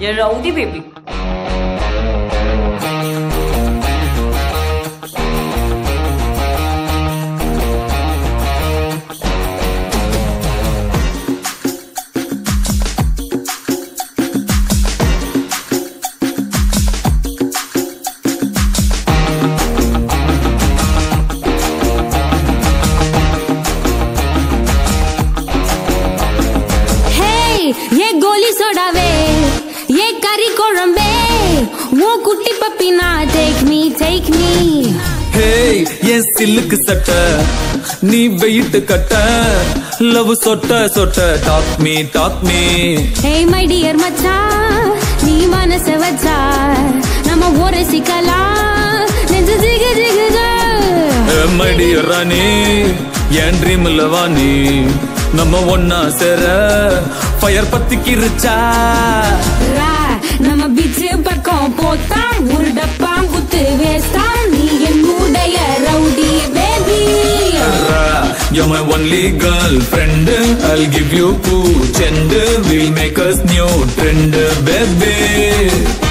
ये rowdy baby ये गोली सोडावे। ஏ கறி குழம்பே உன் குட்டி பப்பினா take me take me hey என் சில்லுக்கு சட்ட நீ வெயிட்டு கட்ட லவ் சொட்ட சொட்ட talk me talk me hey my dear மச்சான் நீ மனச வச்சா நம்ம ஒரு சிக்கலாம். நெஞ்சு ஜிகு ஜிகுதா மடி ராணி என் ட்ரீம்ல வாணி நம்ம ஒன்னா சேர ஃபயர் பத்திக்கிருச்சா You're my only girlfriend. I'll give you two gender. We'll make us new trend, baby.